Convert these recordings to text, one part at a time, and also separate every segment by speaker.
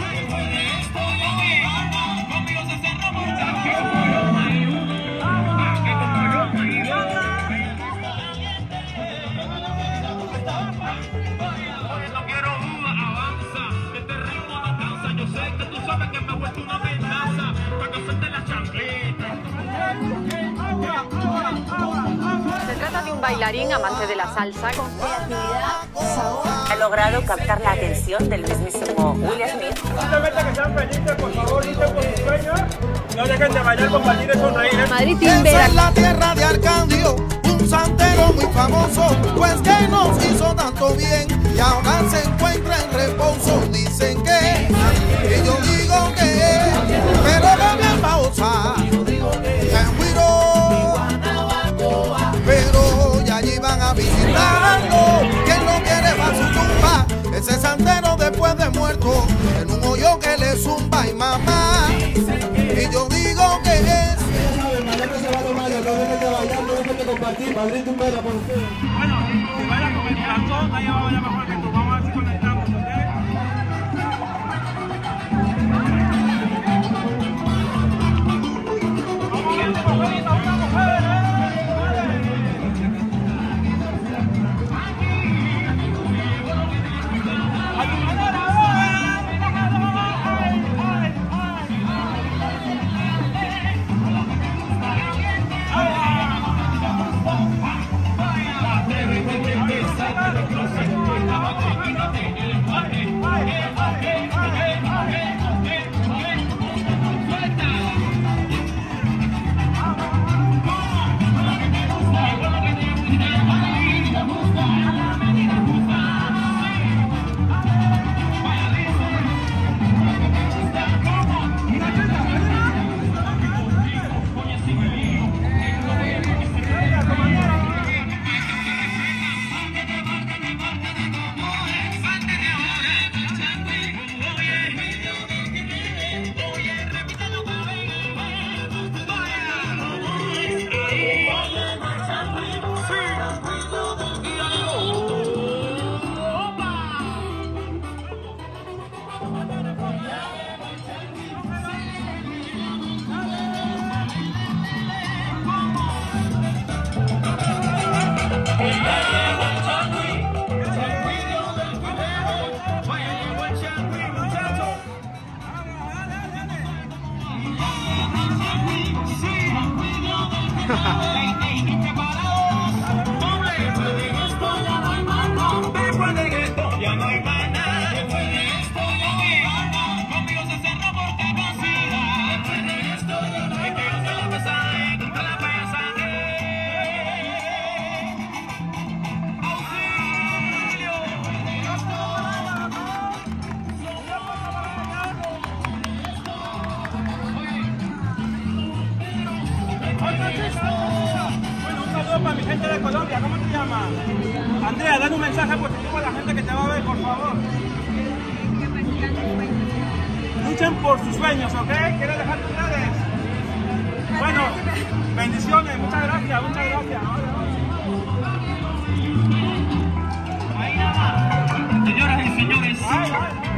Speaker 1: Vai, vai, vai. Bailarín amante de la salsa.
Speaker 2: Con creatividad, sabor.
Speaker 3: Ha logrado captar la atención del mismísimo Will Smith.
Speaker 4: Simplemente que sean felices, por favor, luchen por sus sueños. No dejen de bailar, compartir y sonreír.
Speaker 1: Madrid Timbera.
Speaker 5: es la tierra de Arcandio, un santero muy famoso, pues que nos hizo tanto
Speaker 4: Bueno, si con el bailar mejor que tú. Bueno, un saludo para mi gente de Colombia. ¿Cómo te? Andrea, dale un mensaje positivo a la gente que te va a ver, por favor. Luchen por sus sueños, ¿ok? ¿Quieres dejar tus redes? Bueno, bendiciones. Muchas gracias, muchas gracias.
Speaker 6: Señoras y señores,
Speaker 4: Ay, ay,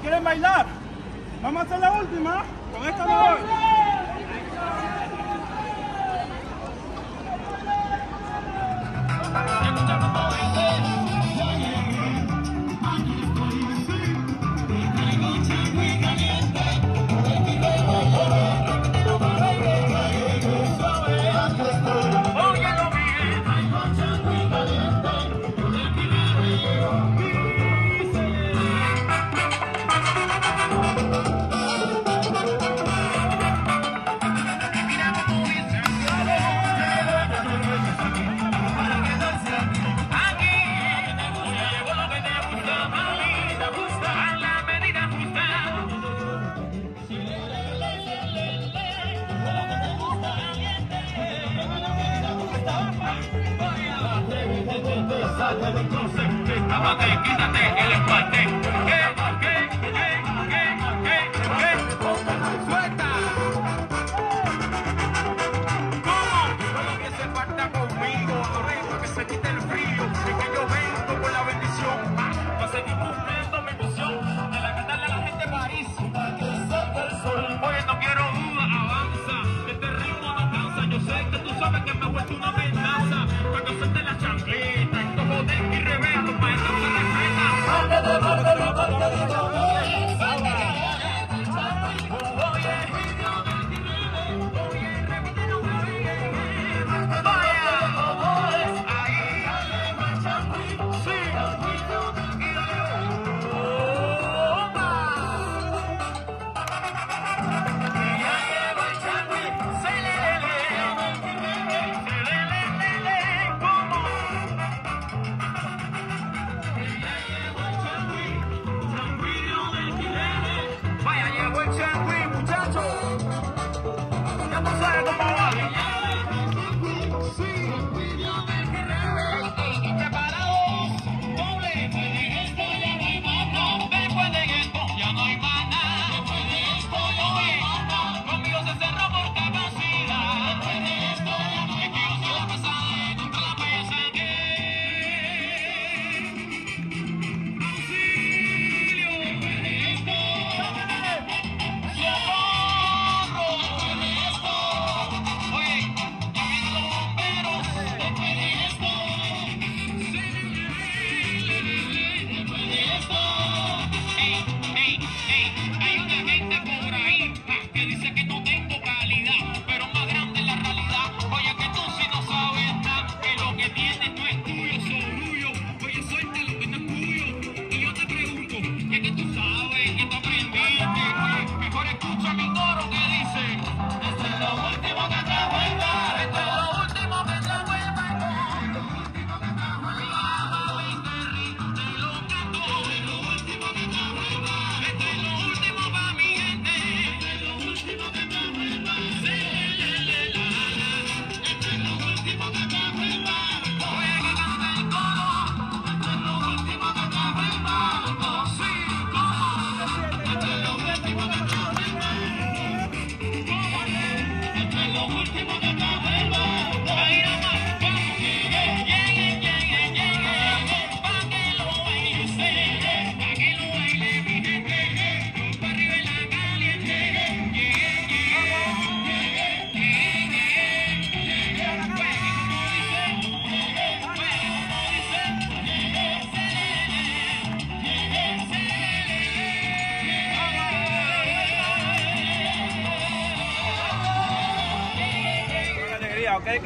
Speaker 6: ¿quieren bailar? Vamos a hacer la última. Con esta me
Speaker 4: quítate el espalda.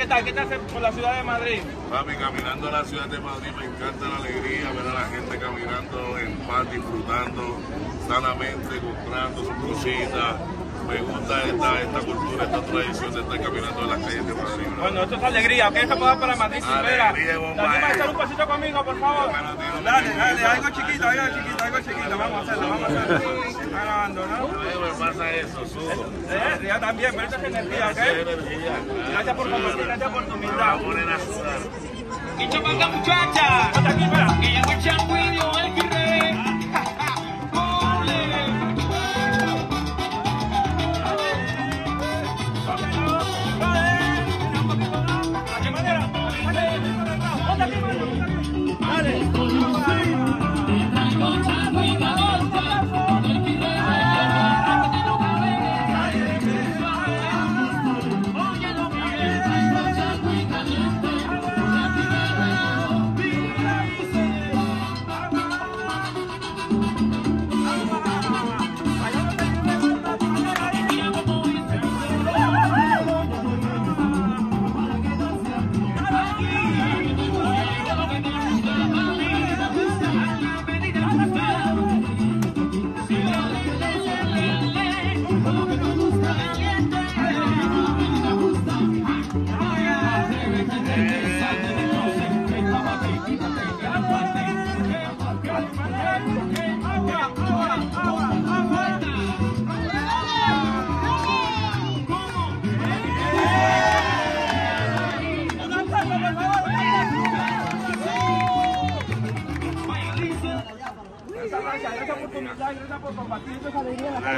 Speaker 4: qué tal? ¿Qué te
Speaker 6: hace por la ciudad de Madrid?
Speaker 7: Papi, caminando a la ciudad de Madrid me encanta la alegría, ver a la gente caminando en paz, disfrutando sanamente, comprando sus cositas. Me gusta esta, esta cultura, esta tradición de estar caminando en las calles de Madrid.
Speaker 6: Bueno, esto es alegría. ¿Qué se puede para Madrid?
Speaker 7: Alegría,
Speaker 6: ¿Te a
Speaker 7: eh.
Speaker 6: echar un pasito conmigo, por favor? Dale, dale, algo chiquito, algo chiquito, algo chiquito. Vamos a hacerlo, vamos a hacerlo están abandonando. No ya también, pero energía, ¿ok? Gracias por compartir
Speaker 7: esta oportunidad.
Speaker 6: Ponen
Speaker 7: a sudar.
Speaker 4: Muchacha!
Speaker 6: ¡Hasta aquí, para!
Speaker 4: ¡Que llegó el el.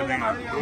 Speaker 6: Gracias,